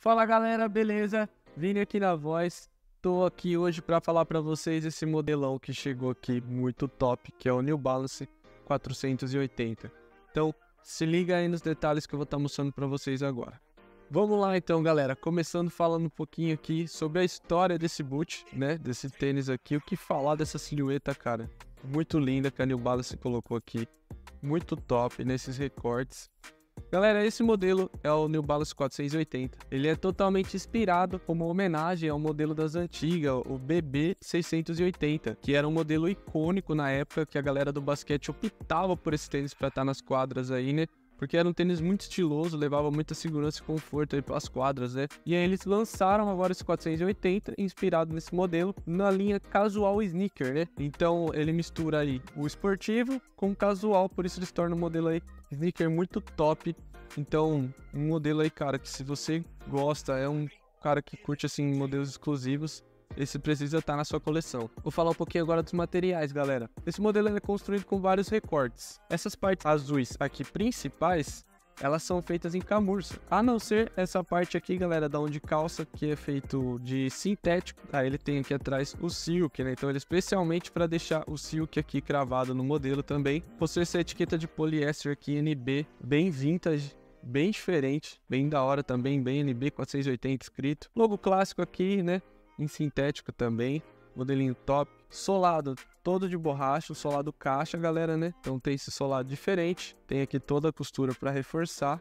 Fala galera, beleza? Vini aqui na voz. Tô aqui hoje para falar para vocês esse modelão que chegou aqui muito top, que é o New Balance 480. Então, se liga aí nos detalhes que eu vou estar tá mostrando para vocês agora. Vamos lá então, galera. Começando falando um pouquinho aqui sobre a história desse boot, né? Desse tênis aqui. O que falar dessa silhueta, cara? Muito linda que a New Balance colocou aqui. Muito top nesses recortes. Galera, esse modelo é o New Balance 480. Ele é totalmente inspirado como homenagem ao modelo das antigas, o BB 680, que era um modelo icônico na época que a galera do basquete optava por esse tênis para estar tá nas quadras aí, né? Porque era um tênis muito estiloso, levava muita segurança e conforto aí pelas quadras, né? E aí eles lançaram agora esse 480, inspirado nesse modelo, na linha casual sneaker, né? Então ele mistura aí o esportivo com o casual, por isso ele se torna um modelo aí sneaker muito top. Então, um modelo aí, cara, que se você gosta, é um cara que curte assim modelos exclusivos, esse precisa estar tá na sua coleção. Vou falar um pouquinho agora dos materiais, galera. Esse modelo é construído com vários recortes. Essas partes azuis aqui principais, elas são feitas em camurça. A não ser essa parte aqui, galera, da onde calça, que é feito de sintético. Aí ele tem aqui atrás o silk, né? Então ele é especialmente para deixar o silk aqui cravado no modelo também. Possui essa etiqueta de poliéster aqui NB, bem vintage, bem diferente, bem da hora também, bem NB 480 escrito. Logo clássico aqui, né? Em sintético também, modelinho top, solado todo de borracha, solado caixa, galera, né? Então tem esse solado diferente, tem aqui toda a costura para reforçar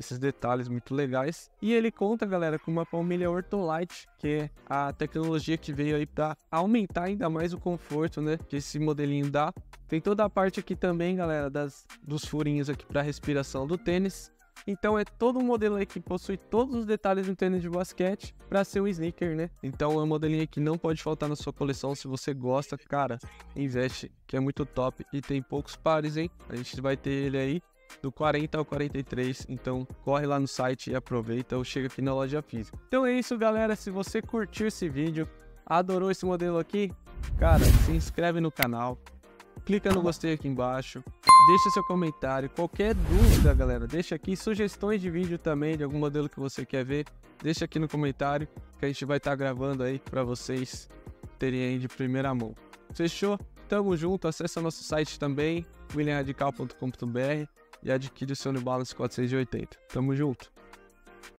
esses detalhes muito legais. E ele conta, galera, com uma palmilha Ortolite, que é a tecnologia que veio aí para aumentar ainda mais o conforto, né? Que esse modelinho dá. Tem toda a parte aqui também, galera, das, dos furinhos aqui para respiração do tênis. Então é todo um modelo aí que possui todos os detalhes do tênis de basquete para ser um sneaker, né? Então é um modelinho aí que não pode faltar na sua coleção. Se você gosta, cara, investe, que é muito top. E tem poucos pares, hein? A gente vai ter ele aí do 40 ao 43. Então corre lá no site e aproveita ou chega aqui na loja física. Então é isso, galera. Se você curtiu esse vídeo, adorou esse modelo aqui, cara, se inscreve no canal, clica no gostei aqui embaixo, deixa seu comentário, qualquer dúvida, galera, deixa aqui sugestões de vídeo também de algum modelo que você quer ver, deixa aqui no comentário que a gente vai estar tá gravando aí para vocês terem aí de primeira mão. Fechou? Tamo junto, acessa nosso site também, williamradical.com.br e adquire o seu New Balance 480. Tamo junto.